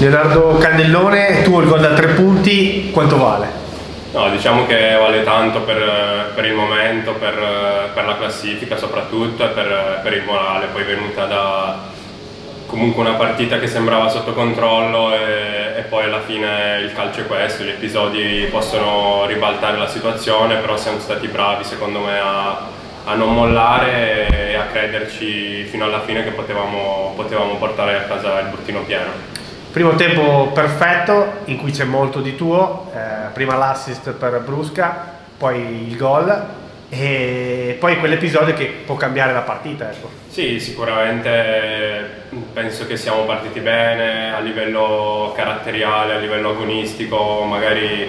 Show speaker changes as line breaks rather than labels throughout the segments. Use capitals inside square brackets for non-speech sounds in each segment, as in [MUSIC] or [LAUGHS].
Leonardo Cannellone, tu il gol da tre punti, quanto vale?
No, diciamo che vale tanto per, per il momento, per, per, la classifica soprattutto e per, per, il morale, poi venuta da comunque una partita che sembrava sotto controllo e, e, poi alla fine il calcio è questo, gli episodi possono ribaltare la situazione, però siamo stati bravi secondo me a, a non mollare e a crederci fino alla fine che potevamo, potevamo portare a casa il bottino pieno.
Primo tempo perfetto in cui c'è molto di tuo, eh, prima l'assist per Brusca, poi il gol e poi quell'episodio che può cambiare la partita. Ecco.
Sì, sicuramente penso che siamo partiti bene a livello caratteriale, a livello agonistico, magari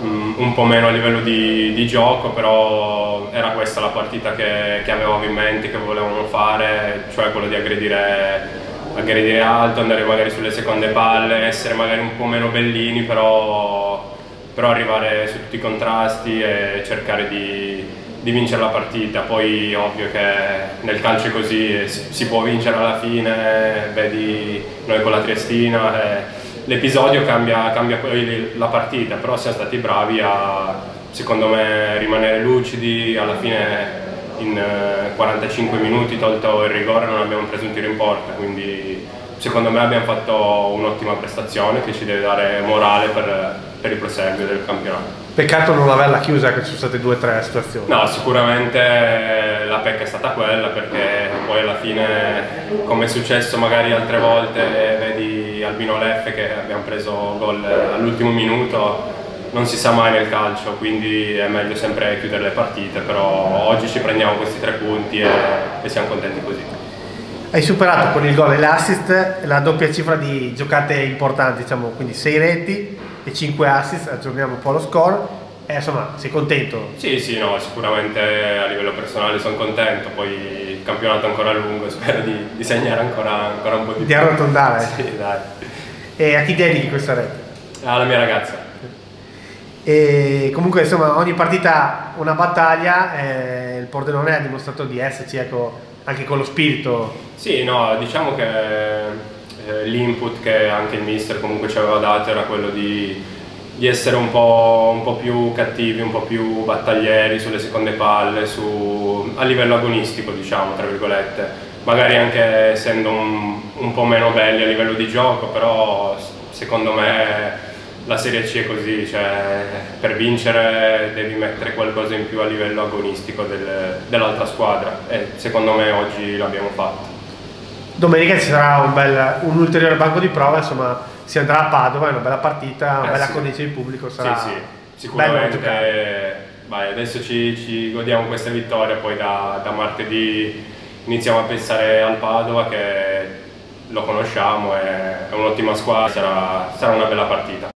um, un po' meno a livello di, di, gioco, però era questa la partita che, che avevamo in mente, che volevamo fare, cioè quello di aggredire aggredire alto, andare magari sulle seconde palle, essere magari un po' meno bellini, però, però arrivare su tutti i contrasti e cercare di, di, vincere la partita. Poi ovvio che nel calcio è così, si può vincere alla fine, vedi noi con la Triestina, eh, l'episodio cambia, cambia poi la partita, però siamo stati bravi a, secondo me, rimanere lucidi, alla fine in 45 eh, minuti tolto il rigore non abbiamo preso un tiro in porta, quindi secondo me abbiamo fatto un'ottima prestazione che ci deve dare morale per, per il proseguio del campionato.
Peccato non averla chiusa, che ci sono state due o tre situazioni.
No, sicuramente la pecca è stata quella perché poi alla fine, come è successo magari altre volte, vedi Albino Leffe che abbiamo preso gol all'ultimo minuto, non si sa mai nel calcio, quindi è meglio sempre chiudere le partite, però oggi ci prendiamo questi tre punti e, e siamo contenti così.
Hai superato con il gol e l'assist la doppia cifra di giocate importanti, diciamo, quindi 6 reti e 5 assist, aggiorniamo un po' lo score. E insomma, sei contento?
Sì, sì, no, sicuramente a livello personale sono contento, poi il campionato è ancora lungo, [LAUGHS] spero di, di segnare ancora, ancora, un po' di più.
Di arrotondare? [LAUGHS]
Sì, dai.
E a chi dedichi questa rete?
Alla mia ragazza.
E comunque insomma ogni partita una battaglia, eh, il Pordenone ha dimostrato di esserci ecco, anche con lo spirito.
Sì, no, diciamo che eh, l'input che anche il mister comunque ci aveva dato era quello di, di essere un po', un po', più cattivi, un po' più battaglieri sulle seconde palle, su, a livello agonistico diciamo, tra virgolette. Magari anche essendo un, un po' meno belli a livello di gioco, però secondo me la Serie C è così, cioè per vincere devi mettere qualcosa in più a livello agonistico del, dell'altra squadra e secondo me oggi l'abbiamo fatto.
Domenica ci sarà un, bel, un, ulteriore banco di prova, insomma si andrà a Padova, è una bella partita, una eh bella sì. condizione di pubblico, sarà
sì, sì. sicuramente vai, adesso ci, ci, godiamo questa vittoria, poi da, da martedì iniziamo a pensare al Padova che lo conosciamo, è, è un'ottima squadra, sarà, sarà una bella partita.